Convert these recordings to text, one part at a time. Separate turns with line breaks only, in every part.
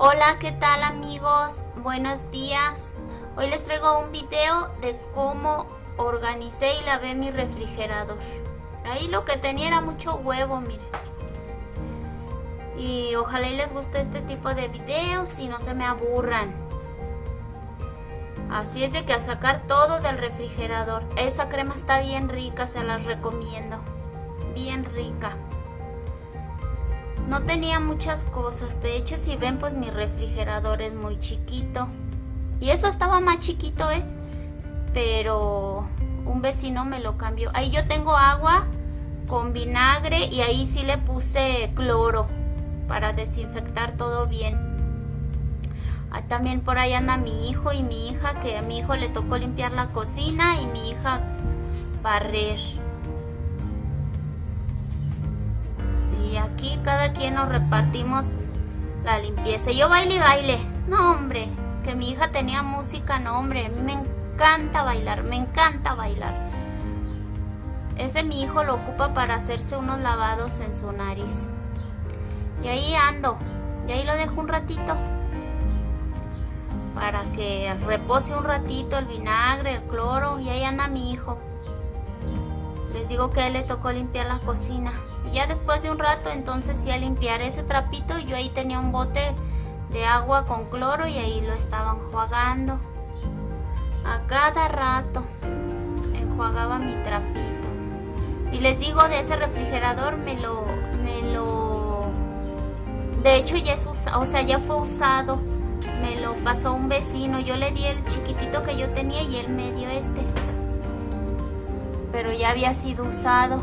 Hola, ¿qué tal amigos? Buenos días. Hoy les traigo un video de cómo organicé y lavé mi refrigerador. Ahí lo que tenía era mucho huevo, miren. Y ojalá y les guste este tipo de videos y no se me aburran. Así es de que a sacar todo del refrigerador. Esa crema está bien rica, se las recomiendo. Bien rica. No tenía muchas cosas. De hecho, si ven, pues mi refrigerador es muy chiquito. Y eso estaba más chiquito, ¿eh? Pero un vecino me lo cambió. Ahí yo tengo agua con vinagre y ahí sí le puse cloro para desinfectar todo bien. Ah, también por ahí anda mi hijo y mi hija, que a mi hijo le tocó limpiar la cocina y mi hija barrer. Y aquí cada quien nos repartimos la limpieza. Yo baile y baile. No, hombre, que mi hija tenía música, no, hombre, a mí me encanta bailar, me encanta bailar. Ese mi hijo lo ocupa para hacerse unos lavados en su nariz. Y ahí ando, y ahí lo dejo un ratito para que repose un ratito el vinagre, el cloro y ahí anda mi hijo. Les digo que a él le tocó limpiar la cocina. Y ya después de un rato entonces sí a limpiar ese trapito yo ahí tenía un bote de agua con cloro y ahí lo estaba enjuagando. A cada rato enjuagaba mi trapito. Y les digo de ese refrigerador me lo me lo de hecho ya es usado, o sea, ya fue usado me lo pasó un vecino. Yo le di el chiquitito que yo tenía y él me dio este. Pero ya había sido usado.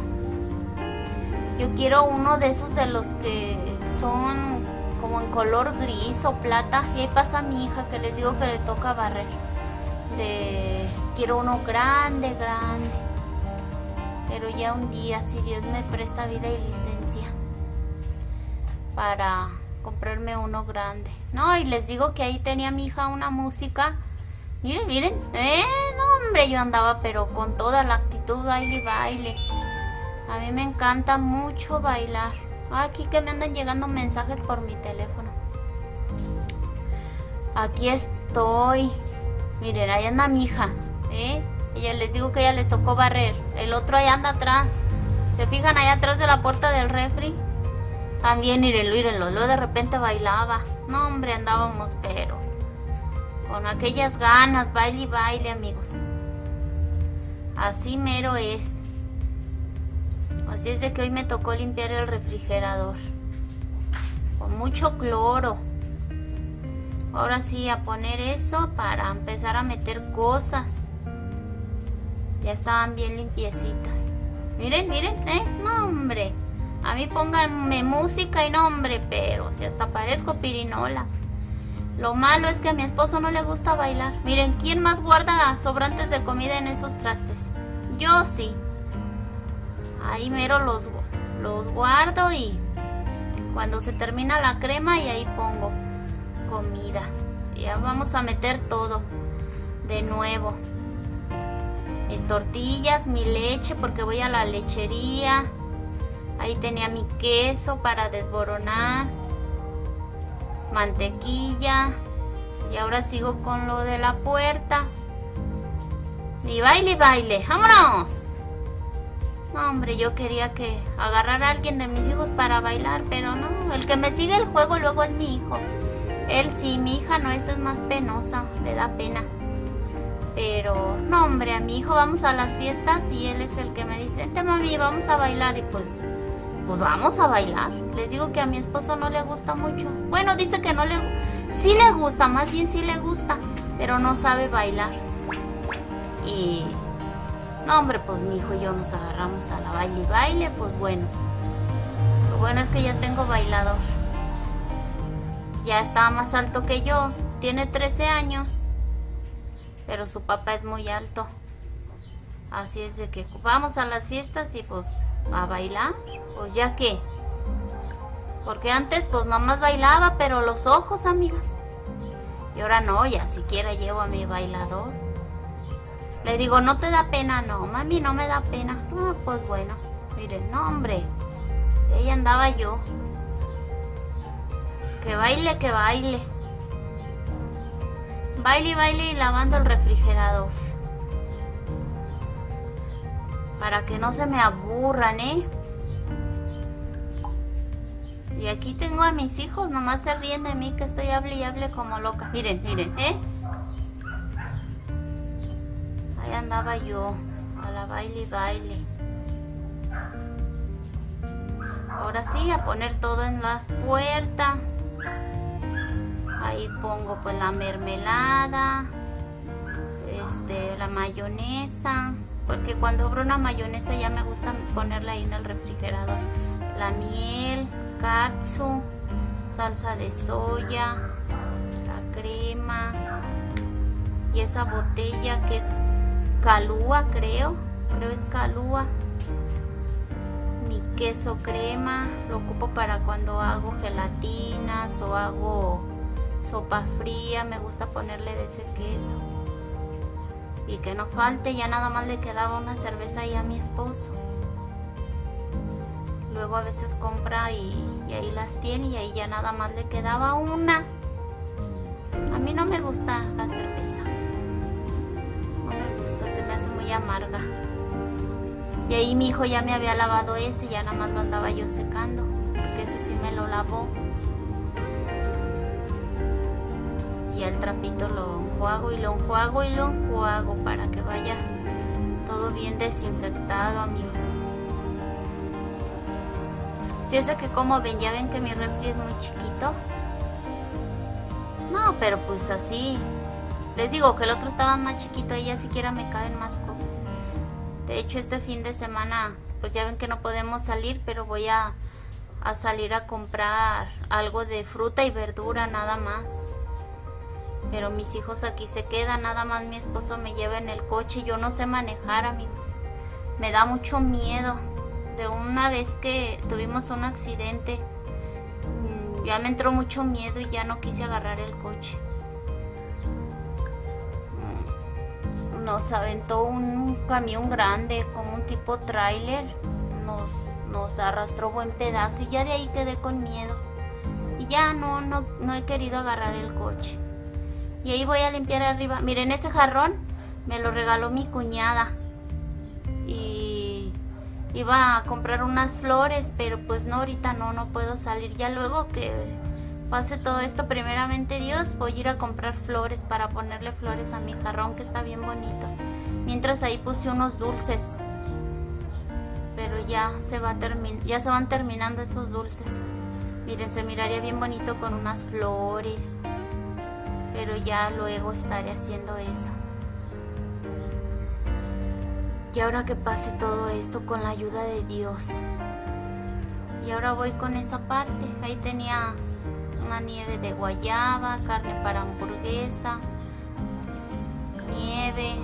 Yo quiero uno de esos de los que son como en color gris o plata. Y ahí pasa a mi hija que les digo que le toca barrer. De... Quiero uno grande, grande. Pero ya un día, si Dios me presta vida y licencia. Para comprarme uno grande. No, y les digo que ahí tenía mi hija una música. Miren, miren. Eh, no, hombre, yo andaba pero con toda la actitud, baile baile. A mí me encanta mucho bailar. Aquí que me andan llegando mensajes por mi teléfono. Aquí estoy. Miren, ahí anda mi hija. ¿eh? Ella les digo que ella le tocó barrer. El otro ahí anda atrás. ¿Se fijan ahí atrás de la puerta del refri? También írenlo, írenlo. Luego de repente bailaba. No, hombre, andábamos, pero con aquellas ganas, baile y baile, amigos. Así mero es. Así es de que hoy me tocó limpiar el refrigerador. Con mucho cloro. Ahora sí, a poner eso para empezar a meter cosas. Ya estaban bien limpiecitas. Miren, miren, ¿eh? No, hombre. A mí pónganme música y nombre, pero si hasta parezco pirinola. Lo malo es que a mi esposo no le gusta bailar. Miren, ¿quién más guarda sobrantes de comida en esos trastes? Yo sí. Ahí mero los, los guardo y cuando se termina la crema y ahí pongo comida. Ya vamos a meter todo de nuevo. Mis tortillas, mi leche porque voy a la lechería. Ahí tenía mi queso para desboronar, mantequilla. Y ahora sigo con lo de la puerta. Y baile, baile. ¡Vámonos! Hombre, yo quería que agarrara a alguien de mis hijos para bailar, pero no. El que me sigue el juego luego es mi hijo. Él sí, mi hija no, esa es más penosa, le da pena. Pero, no, hombre, a mi hijo vamos a las fiestas y él es el que me dice, vente mami, vamos a bailar. Y pues pues vamos a bailar. Les digo que a mi esposo no le gusta mucho. Bueno, dice que no le... Sí le gusta, más bien sí le gusta, pero no sabe bailar. No, hombre, pues mi hijo y yo nos agarramos a la baile y baile, pues bueno. Lo bueno es que ya tengo bailador. Ya está más alto que yo. Tiene 13 años. Pero su papá es muy alto. Así es de que vamos a las fiestas y pues a bailar, pues ya que. Porque antes pues nomás bailaba, pero los ojos, amigas. Y ahora no, ya siquiera llevo a mi bailador. Le digo, ¿no te da pena? No, mami, no me da pena. Ah, pues bueno. Miren, no, hombre. Ella andaba yo. Que baile, que baile. Baile, baile y lavando el refrigerador. Para que no se me aburran, ¿eh? Y aquí tengo a mis hijos, nomás se ríen de mí que estoy hable y hable como loca. Miren, miren, ¿eh? Andaba yo, a la baile y baile. Ahora sí, a poner todo en las puertas. Ahí pongo pues la mermelada, este, la mayonesa, porque cuando abro una mayonesa ya me gusta ponerla ahí en el refrigerador. La miel, katsu, salsa de soya, la crema y esa botella que es calúa creo, creo es calúa. Mi queso crema lo ocupo para cuando hago gelatinas o hago sopa fría, me gusta ponerle de ese queso. Y que no falte, ya nada más le quedaba una cerveza ahí a mi esposo. Luego a veces compra y, ahí las tiene y ahí ya nada más le quedaba una. A mí no me gusta la cerveza. Amarga. Y ahí mi hijo ya me había lavado ese, ya nada más lo andaba yo secando, porque ese sí me lo lavó. Y el trapito lo enjuago y lo enjuago y lo enjuago para que vaya todo bien desinfectado, amigos. Si es de que como ven, ya ven que mi refri es muy chiquito. No, pero pues así. Les digo que el otro estaba más chiquito y ya siquiera me caben más cosas. De hecho, este fin de semana, pues ya ven que no podemos salir, pero voy a, a salir a comprar algo de fruta y verdura nada más. Pero mis hijos aquí se quedan, nada más mi esposo me lleva en el coche. Yo no sé manejar, amigos. Me da mucho miedo de una vez que tuvimos un accidente, mm, ya me entró mucho miedo y ya no quise agarrar el coche. Nos aventó un camión grande, como un tipo tráiler, nos, nos arrastró buen pedazo y ya de ahí quedé con miedo. Y ya no, no, no he querido agarrar el coche. Y ahí voy a limpiar arriba. Miren, ese jarrón me lo regaló mi cuñada iba a comprar unas flores, pero pues no, ahorita no, no puedo salir. Ya luego que pase todo esto, primeramente Dios, voy a ir a comprar flores para ponerle flores a mi jarrón que está bien bonito. Mientras ahí puse unos dulces. Pero ya se va a ya se van terminando esos dulces. Miren, se miraría bien bonito con unas flores. Pero ya luego estaré haciendo eso. Y ahora que pase todo esto con la ayuda de Dios. Y ahora voy con esa parte. Ahí tenía una nieve de guayaba, carne para hamburguesa, nieve.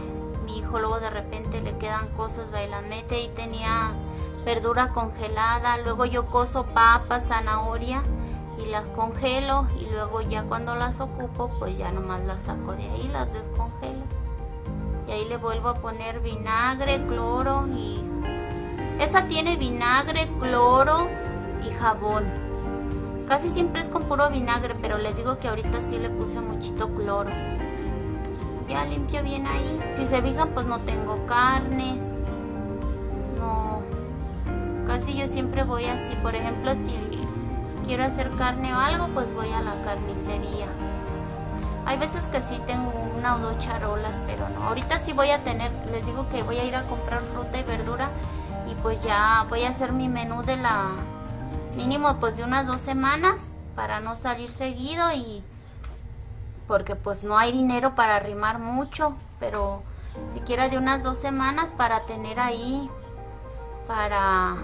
Mi hijo luego de repente le quedan cosas, mete y tenía verdura congelada. Luego yo coso papas, zanahoria y las congelo y luego ya cuando las ocupo pues ya nomás las saco de ahí, las descongelo y ahí le vuelvo a poner vinagre, cloro y esa tiene vinagre, cloro y jabón. Casi siempre es con puro vinagre, pero les digo que ahorita sí le puse muchito cloro. Ya limpio bien ahí. Si se fijan, pues no tengo carnes. No. Casi yo siempre voy así. Por ejemplo, si quiero hacer carne o algo, pues voy a la carnicería. Hay veces que sí tengo una o dos charolas, pero no. Ahorita sí voy a tener, les digo que voy a ir a comprar fruta y verdura y pues ya voy a hacer mi menú de la mínimo pues de unas dos semanas para no salir seguido y porque pues no hay dinero para arrimar mucho, pero siquiera de unas dos semanas para tener ahí para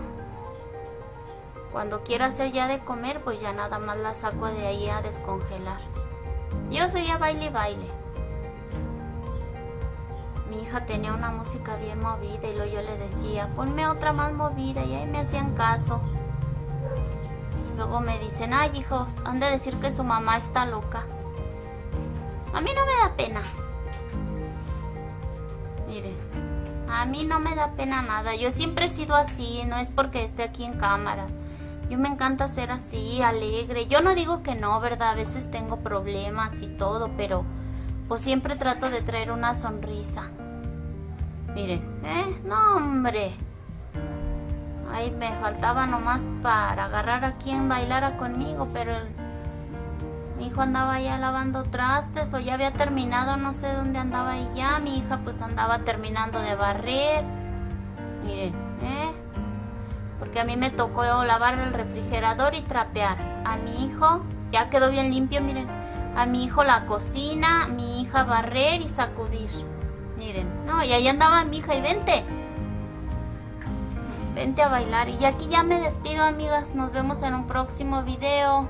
cuando quiera hacer ya de comer pues ya nada más la saco de ahí a descongelar. Yo seguía baile y baile. Mi hija tenía una música bien movida y luego yo le decía, ponme otra más movida y ahí me hacían caso. Luego me dicen, ay hijos, han de decir que su mamá está loca. A mí no me da pena. Miren, a mí no me da pena nada. Yo siempre he sido así, no es porque esté aquí en cámara. Yo me encanta ser así, alegre. Yo no digo que no, ¿verdad? A veces tengo problemas y todo, pero pues siempre trato de traer una sonrisa. Miren, ¿eh? No, hombre. Ahí me faltaba nomás para agarrar a quien bailara conmigo, pero mi hijo andaba ya lavando trastes o ya había terminado, no sé dónde andaba y ya. Mi hija pues andaba terminando de barrer. Miren, ¿eh? Porque a mí me tocó lavar el refrigerador y trapear. A mi hijo ya quedó bien limpio, miren. A mi hijo la cocina, mi hija barrer y sacudir. Miren, no, y ahí andaba mi hija y vente. Vente a bailar. Y aquí ya me despido, amigas. Nos vemos en un próximo video.